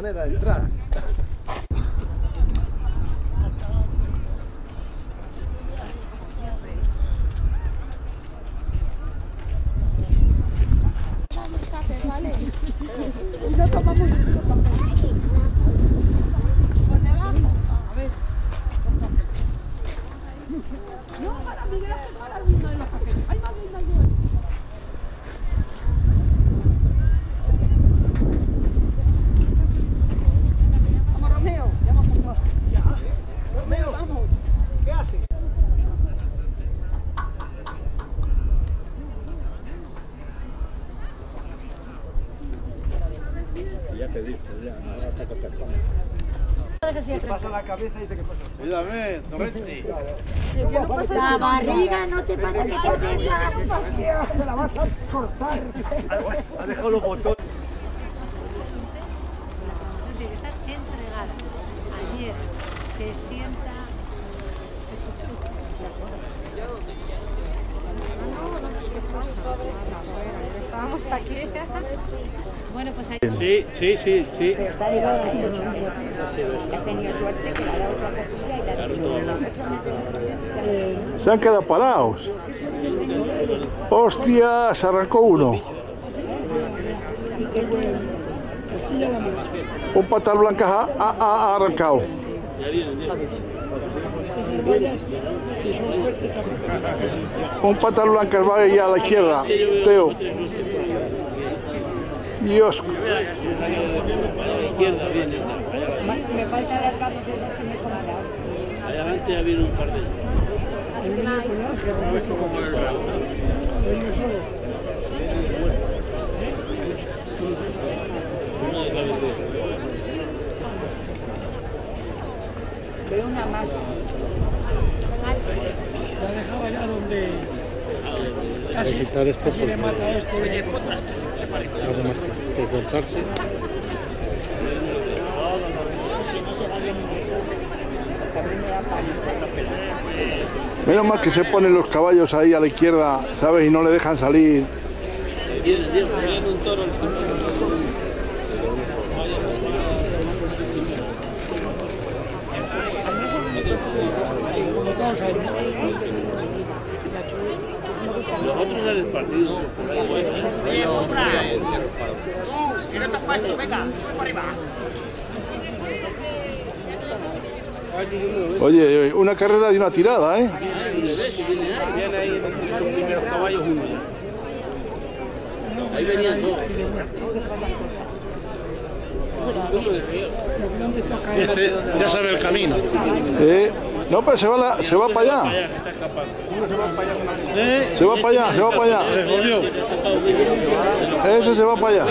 manera de entrar. Vamos, Romeo, ya hemos pasado. Romeo, vamos. ¿Qué haces? Ya te diste, ya, ahora está contestando. Pasa la cabeza y dice que pasa. Ayúdame, Torrenti. La barriga no te pasa que te tenga. ¡Me la vas a cortar! Ha dejado los botones. Tiene que estar entregada. Ayer se sienta. Estábamos aquí. Bueno, pues ahí. Sí, sí, sí, sí. Está de boda, ha tenido suerte que le ha dado otra pastilla y le ha dicho Se han quedado parados. Hostia, se arrancó uno. Un patal blanca ha, ha- ha arrancado. Un patal blanca va ahí a la izquierda. Teo. Dios. Me faltan las gafas esas que me he comprado. Adelante ha habido un par de Veo una más. La dejaba ya donde Hay casi, quitar esto casi le porque mata esto. Menos mal que se ponen los caballos ahí a la izquierda, ¿sabes? Y no le dejan salir. Viene un toro Los otros del partido. por ahí, Oye, una carrera de una tirada, ¿eh? Viene ahí los primeros caballos uno. Ahí venían todos. Este ya sabe el camino. Eh, No, pero se va, la- se va para allá. se va para allá. Se va para allá, se va para allá. Ese se va para allá.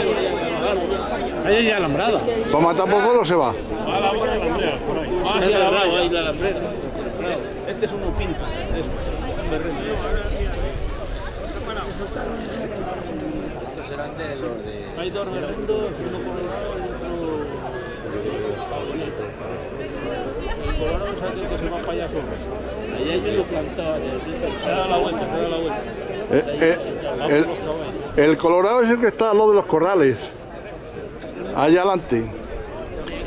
Ahí hay alambrada. Para matar por fuego se va. Va la buena alambrera, por ahí. Ah, agarrado ahí la alambrera. Este es uno pinta. Estos serán de los de... Hay dos berrendos, uno colorado y otro... El colorado es que se va para allá sobre. Ahí hay uno plantado. Se da la vuelta, se da la vuelta. Eh, eh, el, el colorado es el que está al lado de los corrales. Allá adelante.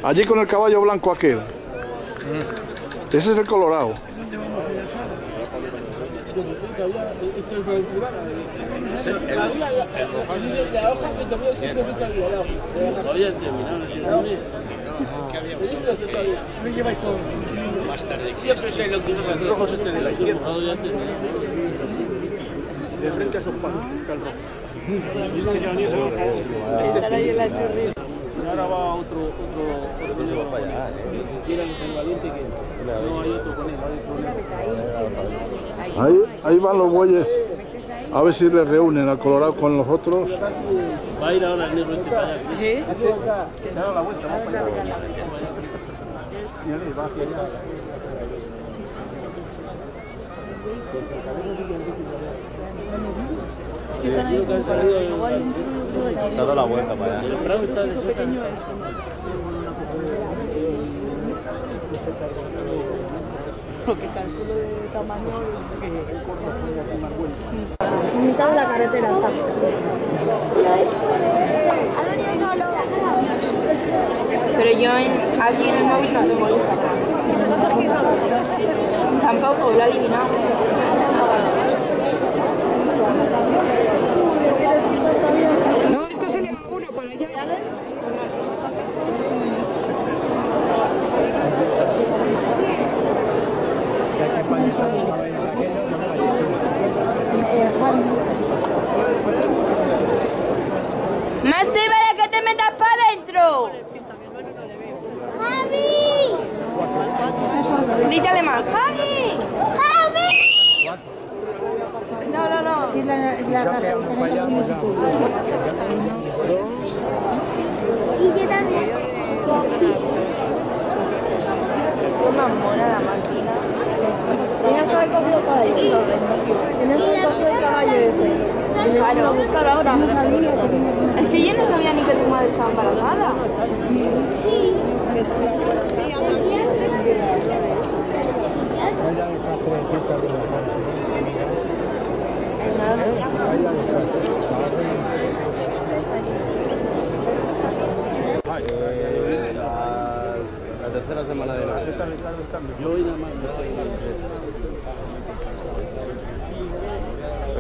Allí con el caballo blanco aquel. Ese es el colorado. Más tarde que este la izquierda. De frente a esos palos, está el rojo. Y ahora va otro, otro, otro. se va para allá. Que quiera que sea valiente que no hay otro con él. Ahí, ahí van los bueyes. A ver si les reúnen al colorado con los otros. Va a ir ahora el negro este para allá. Se ha dado la vuelta, va para allá. Va hacia allá. Salido del- Se ha dado la vuelta para allá. lo que calculo de tamaño es que el dar más vueltas. En mitad de la carretera está. Pero yo en, aquí en el móvil no tengo Instagram. Tampoco, lo he adivinado. No, esto se le va uno para allá. ¡Más te vale que te metas para ¡Javi! Grítale más, ¡Javi! ¡Javi! No, no, no. Sí, la, la carretera no tiene sitio. Una mona la máquina. Tenías que haber cogido caballo. Tenías que haber cogido el caballo ese. Claro. buscar ahora. No sabía que tenías una- Es que yo no sabía ni que tu madre estaba embarazada. La tercera semana de enero. Yo hoy nada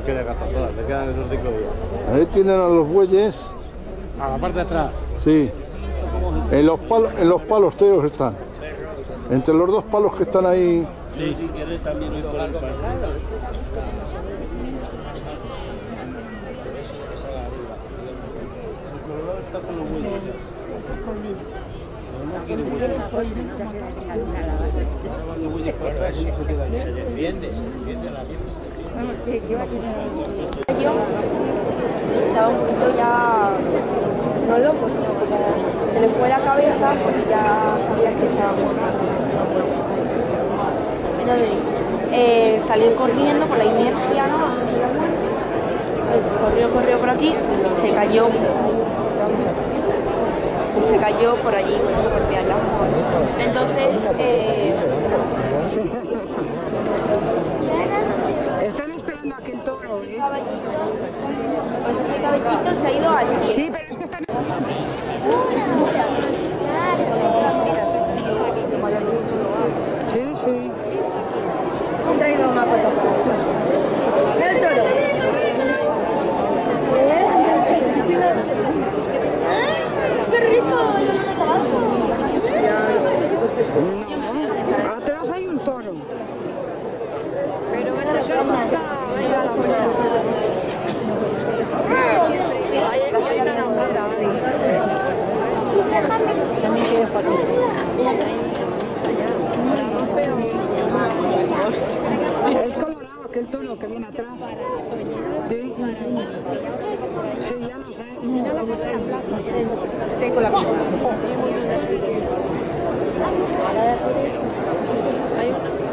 gastas todas, te quedan esos cinco días. Ahí tienen a los bueyes. A la parte de atrás. Sí. En los palos, en los palos teos están. Entre los dos palos que están ahí. Sí, si quieres también hoy por el colorado está con los bueyes. Atrás y se queda ahí. Yo estaba un poquito ya, no loco, sino como se le fue la cabeza porque ya sabía que estaba. Entonces eh, salió corriendo por la inercia, ¿no? Entonces, corrió, corrió por aquí se cayó. Se cayó por allí, por esa de. Entonces, eh, Están esperando a que el toro. ese caballito, pues ese caballito se ha ido al cielo. Sí, pero es que están. Sí, sí. He traído una cosa para ti. El toro. ¡Qué rico! Atrás hay un toro. Pero bueno, yo no me Sí, la También quieres para ti. Es colorado aquel toro que viene atrás. Sí. Sí, ya lo sé. Tengo la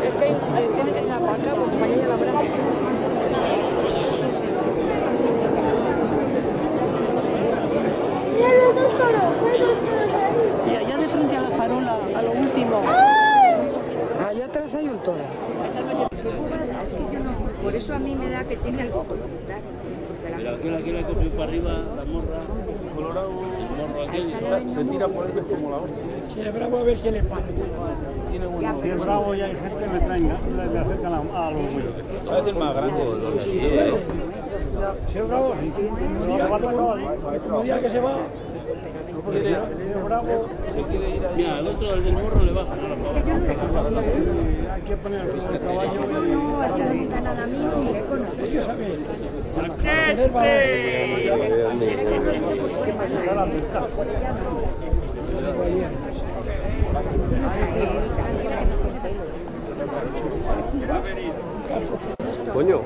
Es que tiene que estar para acá porque para allá la verdad. Y allá de frente a la farola, a lo último. Allá atrás hay un toro. Por eso a mí me da que tiene algo color, claro. Pero aquel, aquel ha cogido para arriba la morra, colorado, el morro aquel, y se tira por ellos como la hostia. Si es bravo, a ver qué le pasa. Tiene uno. Si es bravo y hay gente, me traen, me acercan a, a los bueyes. A veces más grande ¿eh? Si es bravo, sí. Como día que se va, Quiere- se ir. Mira, al otro, al del morro, le baja. No, no, eh, hay que poner el caballo No, así no quita nada mío ni le conozco. y... ¿Qué sabe? La mitad. Coño,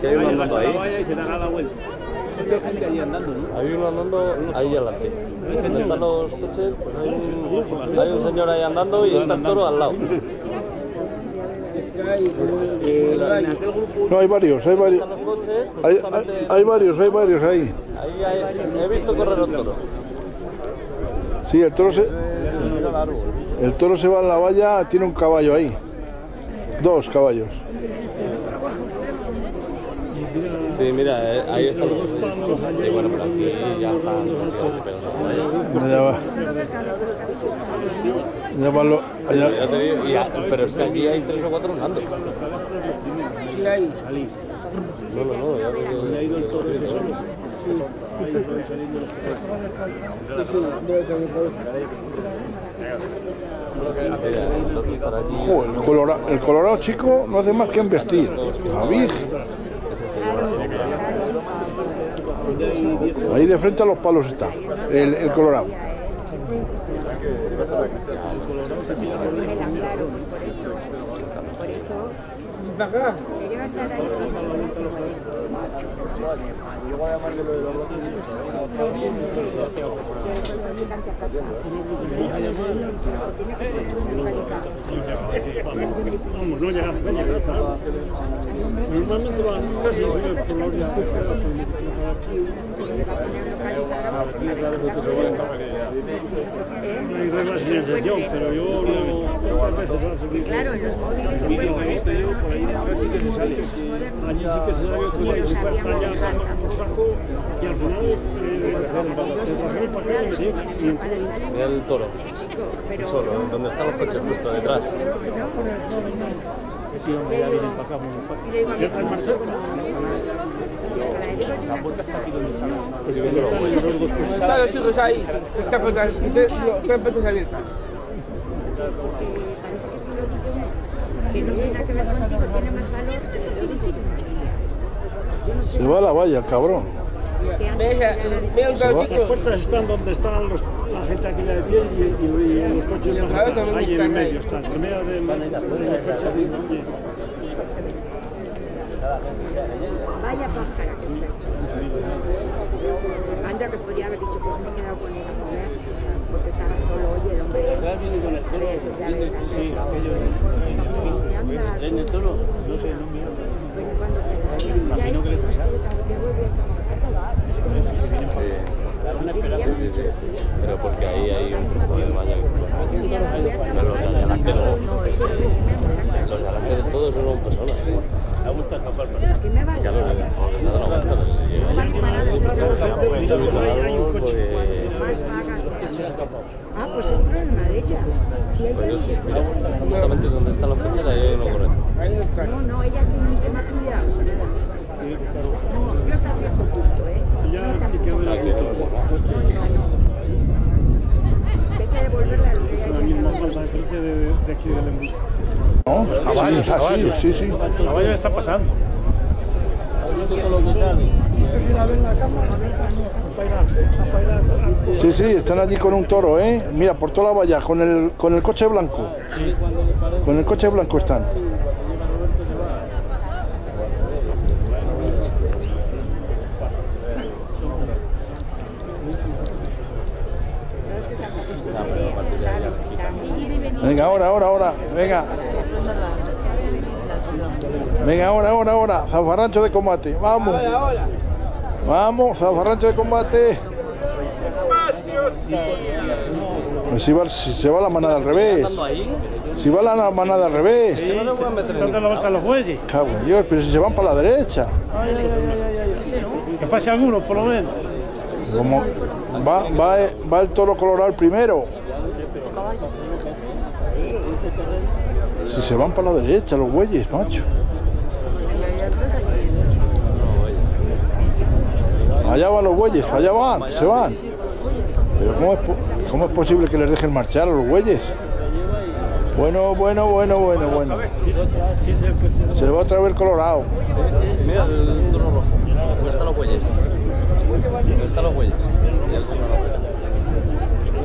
que hay uno andando ahí. y se dará la vuelta. Hay uno andando ahí adelante. Donde están los coches, hay un, hay un señor ahí andando y está el toro al lado. No, hay varios, hay varios. Pues Hay, hay, hay varios, hay varios ahí. ahí hay- he visto correr un toro. Sí, el toro se, Mira el toro se va en la valla, tiene un caballo ahí. Dos caballos. Sí, mira, eh, ahí están los. Sí, bueno, pero aquí ya están. Pero, Allá va. Allá va lo- allá- ya te digo, y a- pero es que aquí hay tres o cuatro andando. Sí, ahí. No, no, no, ya te digo. El, el colorado chico no hace más que embestir. Ahí de frente a los palos está. El, el colorado. ¿Para acá? Vamos, no llegamos, no llegamos. Normalmente va casi por la orilla. No hay reglas de financiación, pero yo no pocas veces han subido. Claro, los móviles se Sí, puede lo he visto yo, por ahí detrás sí que se sale. Allí sí que se sale otro día y se fue allá toma como un saco y al final eh, le trajeron para acá y me dijo, y entonces Mira el toro. Solo, donde están los coches justo detrás. Sí, hombre, ya vienen para acá muy fácil. ya está más cerca. Están. Los chicos ahí. Están puertas, tres puertas abiertas. Porque parece que si lo dice que no tiene nada que ver contigo, tiene más valor que si lo dice Se va a la valla, el cabrón. de- Las puertas están donde están los, la gente aquí de pie y, y- y los coches más atrás. Ahí en el medio están, en medio de, de los coches. y- Vaya pájara que está. Anda que podría haber dicho, pues me he quedado con él a comer, porque estaba solo, oye, el hombre. Atrás viene con el toro. ¿En el toro? No sé, no miro. bueno, cuando te da que le pues, que a trabajar. Sí, sí, sí. Pero porque ahí hay un truco de malla que se puede hacer. Pero los de adelante no. Los de adelante de todos son personas. Que me porque se la vuelta, hay un coche. Más vagas. Ah, pues es problema de ella. Si ella Pues yo dice, sí, mira, justamente donde están los coches ahí hay uno correcto. Ahí están. No, no, ella tiene cuidado. No, yo estaba bien gusto, ¿eh? Ya que la. Hay que a la misma de frente de, de aquí del embudo. ¿No? Caballos, sí, caballos. sí, sí. Está pasando. Sí, sí, están allí con un toro, ¿eh? Mira, por toda la valla, con el, con el coche blanco. Con el coche blanco están. Venga, ahora, ahora, ahora. Venga. Venga, ahora, ahora, ahora. Zafarrancho de combate. Vamos. Vamos, zafarrancho de combate. Pues si, va, si se va la manada al revés. Si va la manada al revés. No se pueden meter en ¿Dónde lo están los bueyes? Dios, pero si se van para la derecha. Ay, ay, ay. Que pase alguno, por lo menos. Como va, va, va el toro colorado primero. Si se van para la derecha los bueyes, macho. Allá van los bueyes, allá van, se van. Pero ¿cómo es, ¿cómo es posible que les dejen marchar a los bueyes? Bueno, bueno, bueno, bueno, bueno. Se le va otra vez el colorado. Mira el toro rojo. ¿Dónde están los bueyes? ¿Dónde están los bueyes?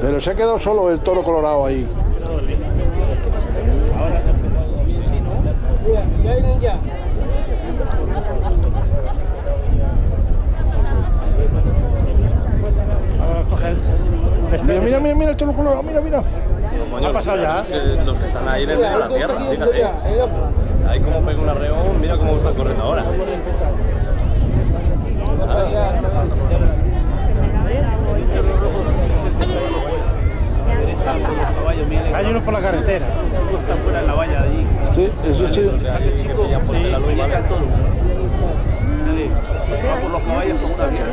Pero se ha quedado solo el toro colorado ahí. Mira, ya vienen ya. Ahora coge el. Mira, mira, mira, mira el colorado, mira, mira. Coño, Ha pasado ya. que los que están ahí en el medio de la tierra, fíjate. Ahí como pega un arreón, mira cómo están corriendo ahora. Mira, Hay uno por la carretera. Está fuera en la valla de allí. Sí, eso sí. Este chico Sí. la luz llega al toro. Dale, Va por los caballos una vía.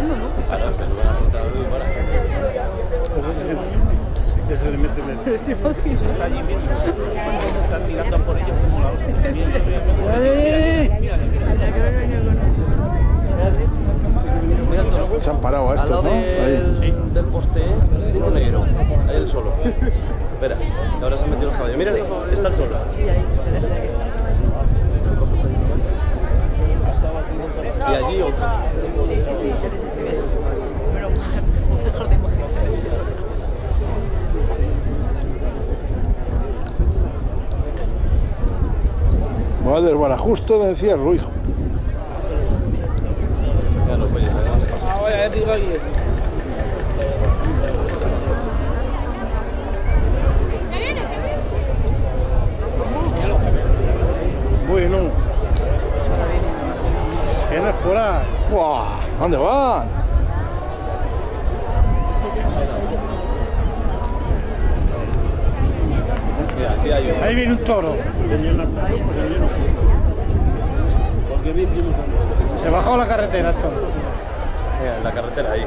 Eso sí que se le mete en el... Está allí mismo. Están tirando por ellos como la hostia. Mira, mira, mira. Mira el toro. Se han parado a Al estos, lado ¿no? Ahí. del, del poste, uno negro. Ahí el solo. Espera, ahora se han metido los caballos. Mírale, está el solo. Y allí otro. Va del barajusto de encierro, hijo. Ya los bueyes, ahí dónde pasa. Bueno. ¿Tienes por ahí? ¡Buah! ¿Dónde van? Ahí viene un toro. Se bajó la carretera el toro. Mira, en la carretera ahí.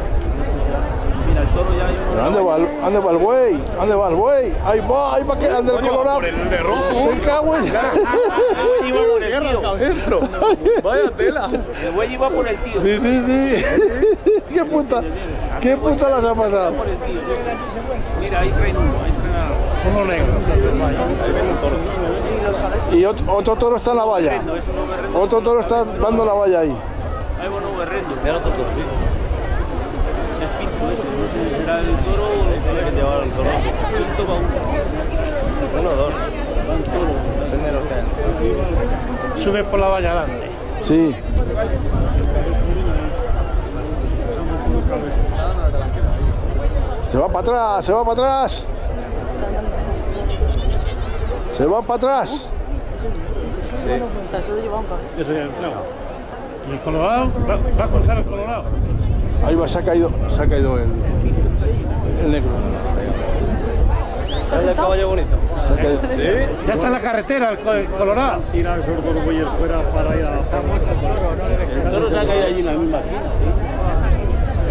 Mira, el toro ya hay uno. ¿Pero ¿Dónde va, el, ¿Dónde va el buey? ¿Dónde va el buey? Ahí va, ahí va que al del colorado. el de rojo. Me cago en- El buey iba por el tío. Vaya tela. El buey iba por el tío. Sí, sí, sí. ¿Qué puta? ¿Qué puta el tío. Mira, ahí traen uno. Ahí traen Uno negro. Ahí viene un toro. Y otro, otro toro está en la valla. Otro toro está dando la valla ahí. Ahí va no berrendo. Mira otro toro, sí. Es pinto ese. No sé si será el toro o el que llevar el toro. Pinto va uno. Uno o dos. Va un toro. Depende de los por la valla adelante. Sí. Se va para atrás, se va para atrás. Se va para atrás. Eso ya entrado. ¿Y el colorado? Va, va a cruzar el colorado. Ahí va, se ha caído, se ha caído el, el negro. ¿Sabes el caballo bonito? Se ha caído. Sí. Ya está en la carretera el, co- el colorado. tirar esos bueyes fuera para ir a El toro se ha caído allí en la misma.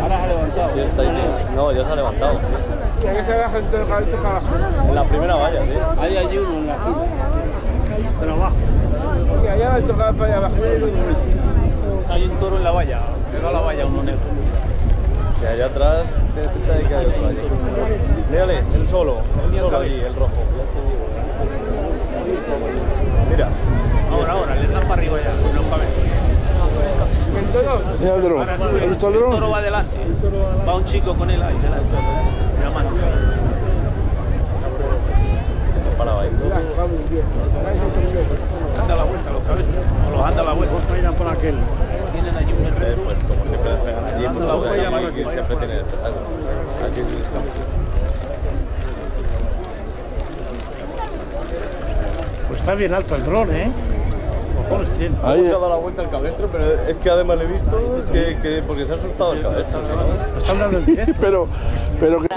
Ahora se ha levantado. Sí, está ahí. No, ya se ha levantado. En la primera valla, sí. Hay allí uno en la esquina. pero abajo. Hay un toro en la valla. Pegado a la valla, uno negro. Que allá atrás tiene pinta de que hay otro allí. Mírale, el solo, el solo allí, el rojo. Mira, Ahora, ahora, le dan para arriba ya, con los cabezas. Mira el. Ahora ¿Has sube. visto el El toro va adelante. Va un chico con él ahí delante. De la mano. Parado ahí. Anda la vuelta los cabezas. O los anda la vuelta. Vayan por aquel. Tienen allí un Eh, pues como siempre juegan allí, pues La más aquí, siempre tiene espectáculo. Aquí sí está. Pues está bien alto el dron, ¿eh? Cojones tiene. ¿Cómo Ahí, se ha dado la vuelta al cabestro? Pero es que además le he visto que, que porque se ha asustado el cabestro. están dando en directo. pero, pero que-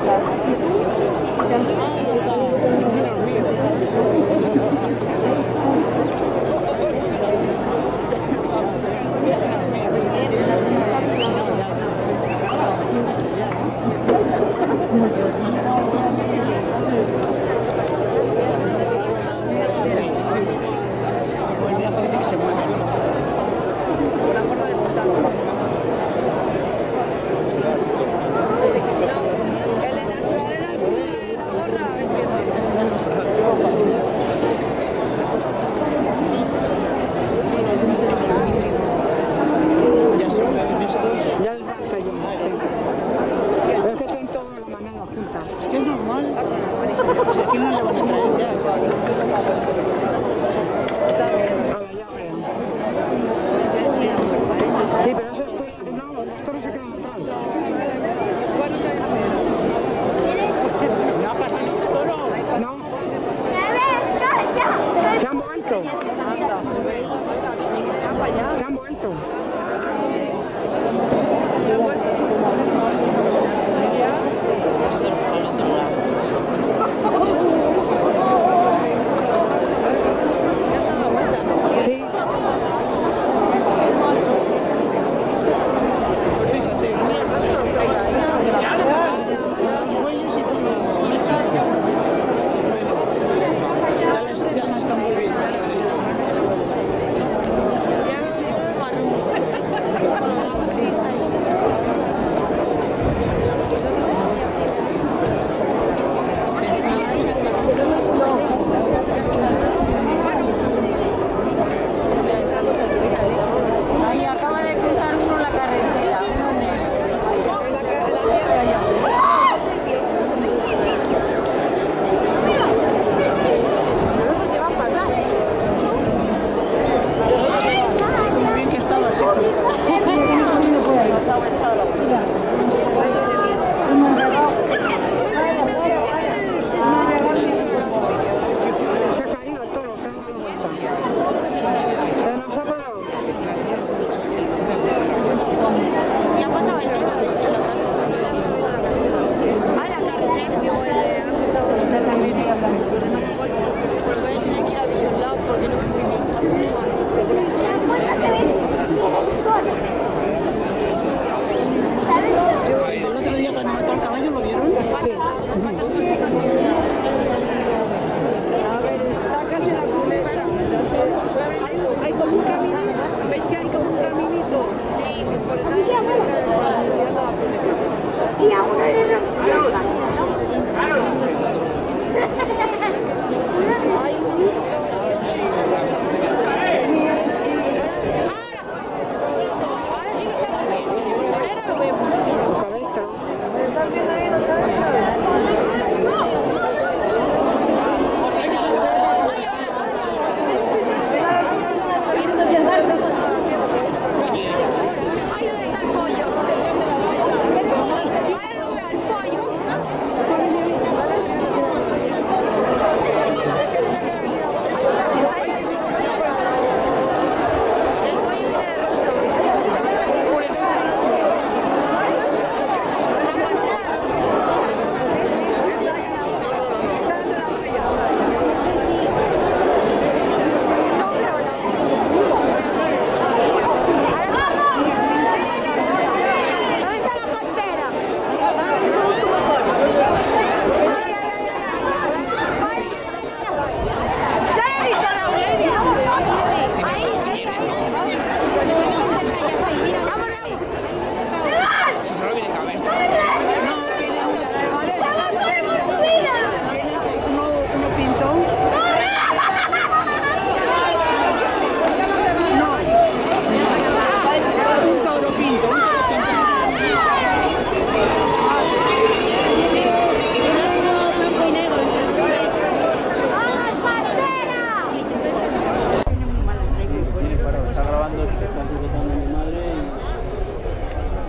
sedang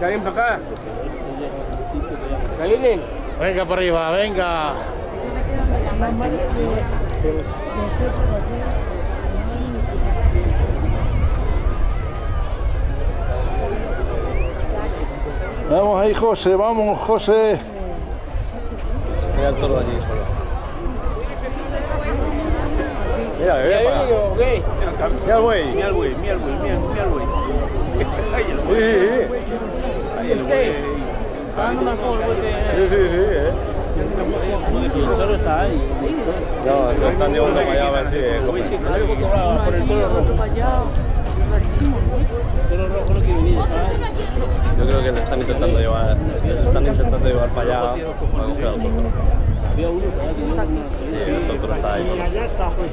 y... ¿Alguien para acá? ¿Caílen? Venga por arriba, venga. Vamos ahí, José, vamos, José. Mira el toro allí solo. Mira, mira, ¿Caílen para? Mira el buey. Mira el güey, mira el güey, mira, mira el güey. Ay, el Sí, sí, el güey. Dando sí, sí, sí, eh. El toro está ahí. No, se están llevando para allá a ver si... por el toro rojo. Yo creo que le están intentando llevar, le están intentando llevar para allá para toro. Había uno que está ahí. Y allá está, pues.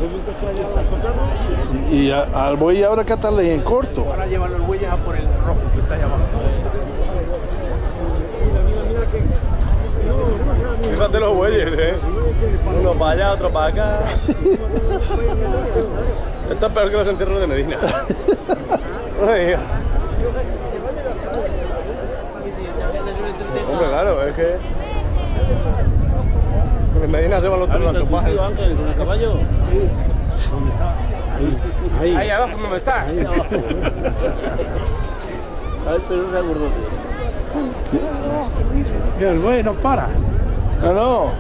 Y a- al buey ahora que atarle en corto. Ahora llevan los bueyes a por el rojo que está allá abajo. Fíjate los bueyes, eh. Uno para allá, otro para acá. Esto es peor que los entierros de Medina. Ay, Hombre, claro, es que. En Medina se van los ¿Has toros visto a curtido, Ángel, con el caballo? Sí. ¿Dónde está? Ahí. Ahí abajo, ¿dónde está? Ahí abajo. A ver, pero no gordote. Y el buey no para. No, no.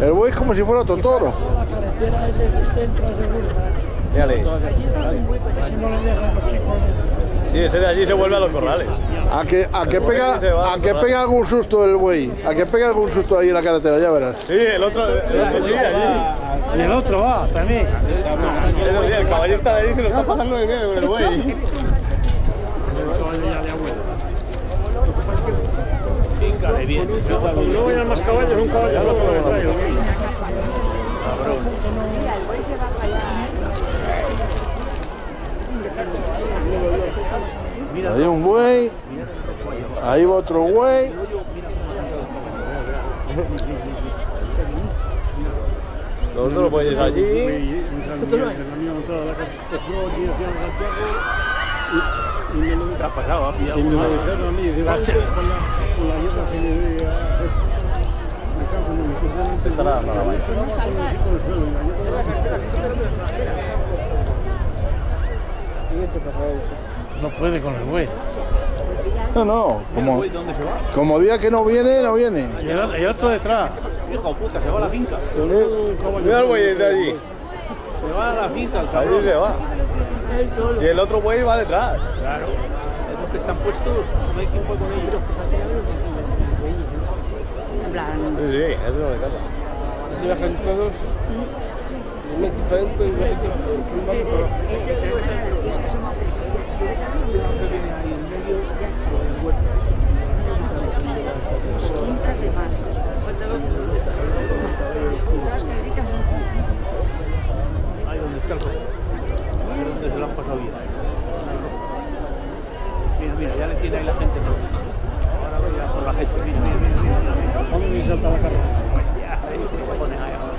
El buey es como si fuera otro toro. La carretera es el centro seguro. Mírale. Si no le dejan los chicos. Sí, ese de allí se vuelve a los corrales. A que, a que pega, a que pega algún susto el buey. A que pega algún susto ahí en la carretera, ya verás. Sí, el otro, el otro sí, allí. Y el otro va también. Eso sí, el caballista de allí se lo está pasando de miedo con el buey. Fíncale bien. No vayan más caballos, un caballo solo lo que traigo. Ahí un buey. Ahí va otro buey. Los otros bueyes allí. Y me lo ¿Qué ha pasado? ¿Ha pillado y me lo una- dijeron a mí, digo, "Oye, con la, con la hierba que le doy a César". Me cago en el que solamente Intentará dar la valla. con el suelo, y la hierba- No puede con el buey. No, no. Como, güey, como día que no viene, no viene. Y el, otro- y el otro detrás. Hijo puta, se va a la finca. Mira el buey de allí. Se va a la finca, el Allí cabrón. se va. Y el otro buey va detrás. Claro. Los que están puestos, no hay con ellos. Sí, sí, eso es lo que pasa. Se bajan todos. Y mete para adentro y mete puntas de más. Y todas caíditas muy Ahí donde está el donde se lo han pasado bien. Mira, mira, ya le tiene ahí la gente todo. Ahora voy a por la gente. Mira, mira. Vamos y salta la carrera. Ya, ahí te pones ahí ahora.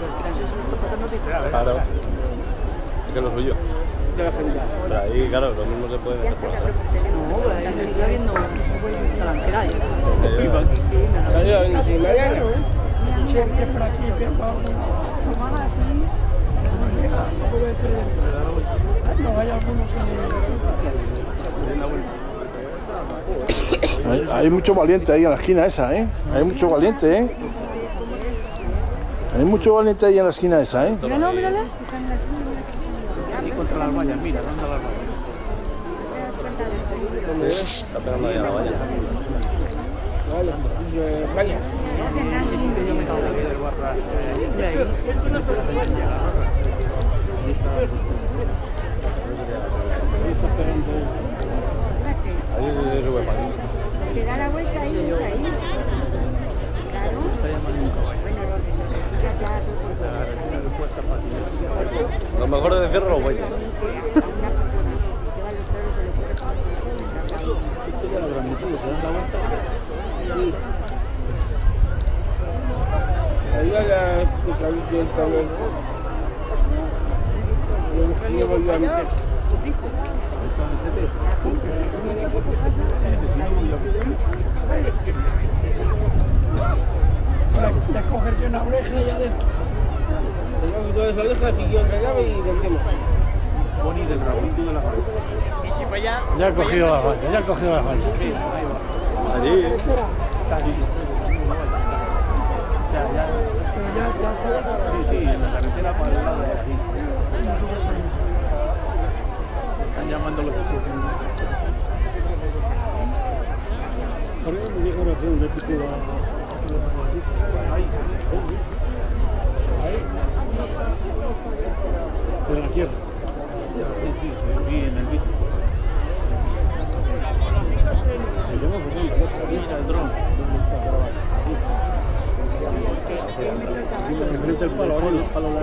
Los que no se lo está pasando bien. Claro. Es que lo suyo. Pero ahí, claro, lo mismo se puede hacer por acá. No, ahí sigue habiendo ahí. Siempre por aquí, así, no a. No, hay algunos que... Hay, hay mucho valiente ahí en la esquina esa, ¿eh? Hay mucho valiente, ¿eh? Hay mucho valiente ahí en la esquina esa, ¿eh? Míralo. Aquí contra las vallas, mira, ¿dónde las vallas? Está pegando ahí a la valla. Ese sitio yo me cago. Mira ahí. Ahí se da la vuelta ahí. Claro. Bueno, Lo mejor los bueyes. Ahí la también. Yo cogerte una oreja y adentro. Tengo todas las orejas y yo la llave y volvemos. Boni del rabito de la pared. Ya ha cogido ya ha cogido las vallas. Allí. Casi. Ya, ya. Sí, sí, en la carretera para el lado de aquí. Están llamando los de la tierra. El palo, el palo de la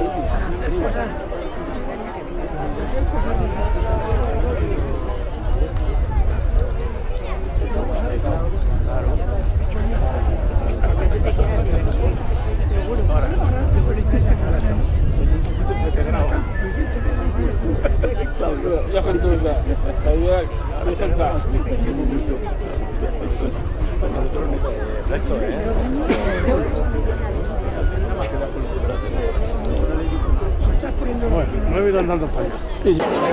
Ya juntos ya. Ayuda, me salta. Recto, ¿eh? Bueno, no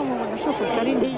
Não, mamãe, deixa eu.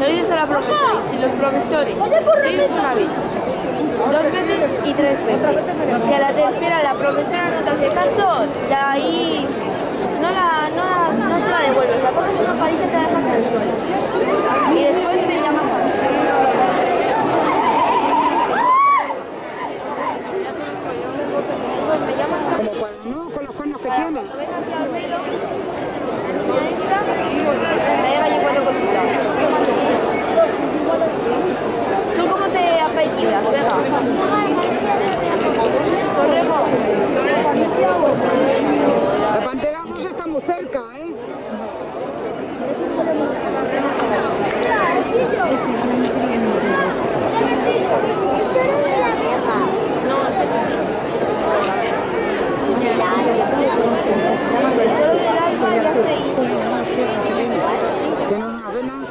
Se lo dices a la profesora. Y si los profesores se lo dices una vez, dos veces y tres veces. Si a la tercera la profesora no te hace caso, ya ahí no la la devuelves, la pones una paliza y te la dejas en el suelo. Y después me llamas a mí. Me llamas a mí. Como cuando no, con los cuernos que tiene. cuando venga aquí al Melo, la niña esta, me llega yo cuatro cositas. ¿Tú cómo La Pantera Rosa está muy cerca, ¿eh?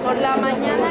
Por la mañana